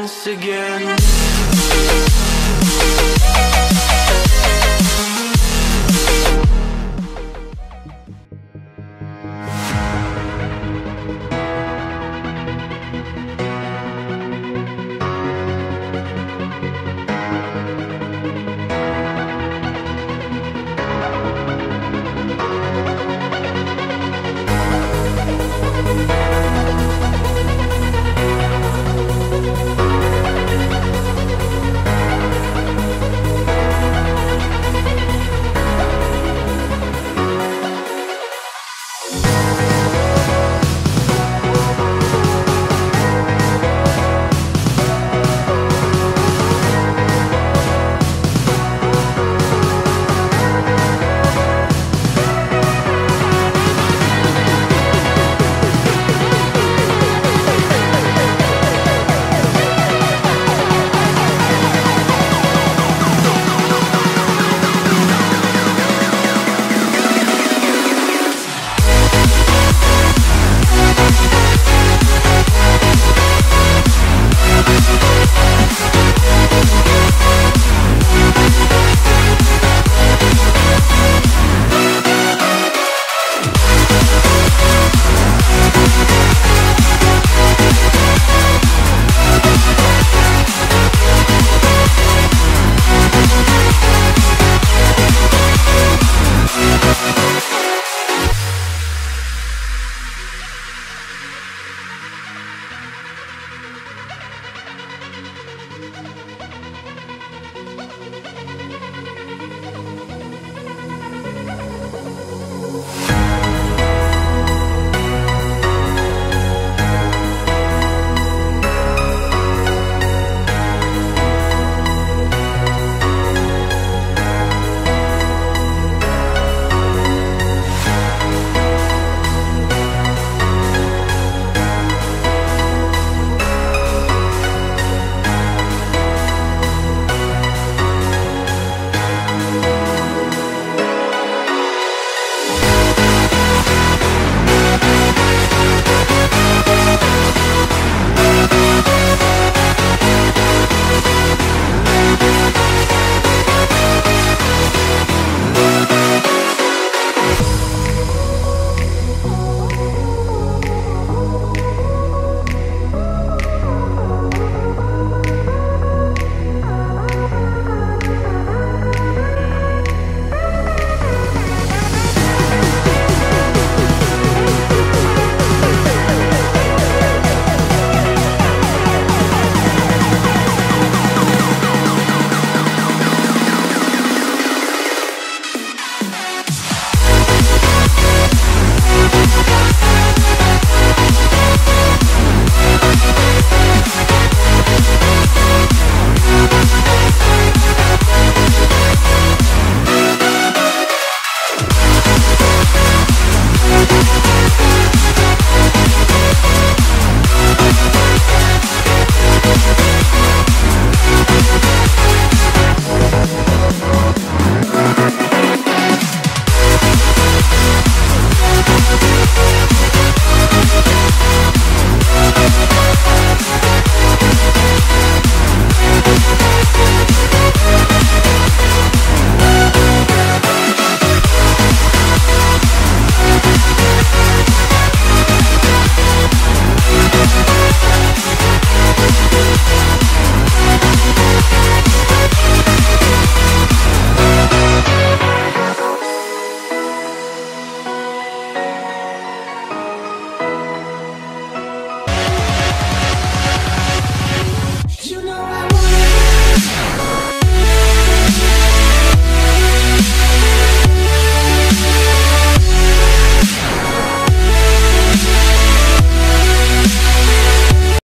once again.